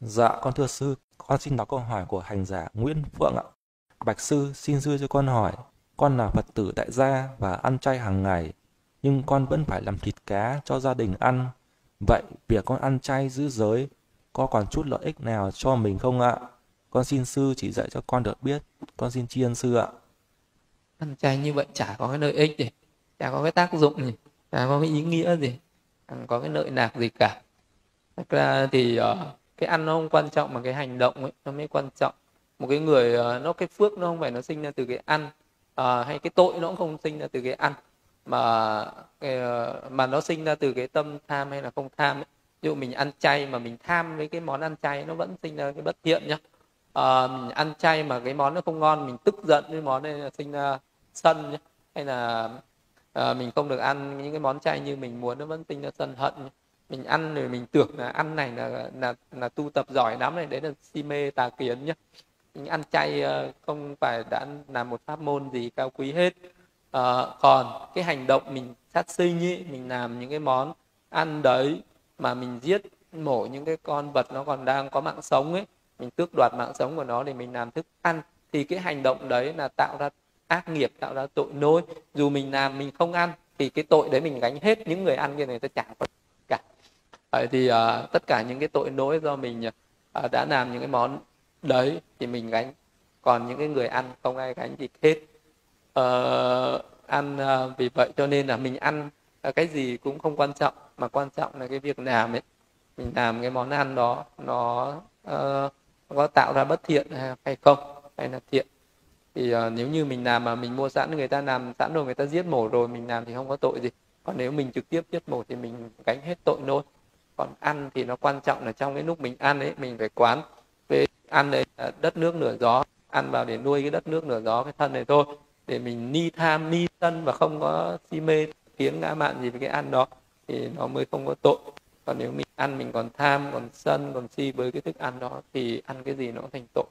Dạ, con thưa sư, con xin đọc câu hỏi của hành giả Nguyễn Phượng ạ. Bạch sư, xin sư cho con hỏi, con là Phật tử tại gia và ăn chay hàng ngày, nhưng con vẫn phải làm thịt cá cho gia đình ăn. Vậy, việc con ăn chay giữ giới có còn chút lợi ích nào cho mình không ạ? Con xin sư chỉ dạy cho con được biết, con xin tri ân sư ạ. ăn chay như vậy chả có cái lợi ích gì chả có cái tác dụng gì chả có cái ý nghĩa gì chẳng có cái lợi lạc gì cả thật ra thì uh, cái ăn nó không quan trọng mà cái hành động ấy nó mới quan trọng. Một cái người ờ, nó cái phước nó không phải nó sinh ra từ cái ăn à, hay cái tội nó cũng không sinh ra từ cái ăn. Mà ờ, mà nó sinh ra từ cái tâm tham hay là không tham ấy. ví dụ mình ăn chay mà mình tham với cái món ăn chay nó vẫn sinh ra cái bất thiện nhá. À, mình ăn chay mà cái món nó không ngon mình tức giận với món này là sinh ra sân nhá. Hay là à, mình không được ăn những cái món chay như mình muốn nó vẫn sinh ra sân hận nhá mình ăn rồi mình tưởng là ăn này là là là tu tập giỏi lắm này đấy là si mê tà kiến nhá. Mình ăn chay ờ, không phải đã là một pháp môn gì cao quý hết. À, còn cái hành động mình sát sinh ý, mình làm những cái món ăn đấy mà mình giết mổ những cái con vật nó còn đang có mạng sống ấy mình tước đoạt mạng sống của nó để mình làm thức ăn thì cái hành động đấy là tạo ra ác nghiệp tạo ra tội nỗi. Dù mình làm mình không ăn thì cái tội đấy mình gánh hết. Những người ăn kia này ta trả có Vậy thì à, tất cả những cái tội lỗi do mình à, đã làm những cái món đấy thì mình gánh. Còn những cái người ăn không ai gánh gì hết. À, ăn à, vì vậy cho nên là mình ăn à, cái gì cũng không quan trọng. Mà quan trọng là cái việc làm ấy. Mình làm cái món ăn đó nó uh, có tạo ra bất thiện hay không? Hay là thiện? Thì uh, nếu như mình làm mà mình mua sẵn người ta làm sẵn rồi người ta giết mổ rồi mình làm thì không có tội gì. Còn nếu mình trực tiếp giết mổ thì mình gánh hết tội nôi còn ăn thì nó quan trọng là trong cái lúc mình ăn ấy, mình phải quán về ăn đấy là đất nước nửa gió, ăn vào để nuôi cái đất nước nửa gió, cái thân này thôi. Để mình ni tham, ni sân và không có si mê tiếng ngã mạn gì với cái ăn đó thì nó mới không có tội. Còn nếu mình ăn mình còn tham, còn sân, còn si với cái thức ăn đó thì ăn cái gì nó cũng thành tội.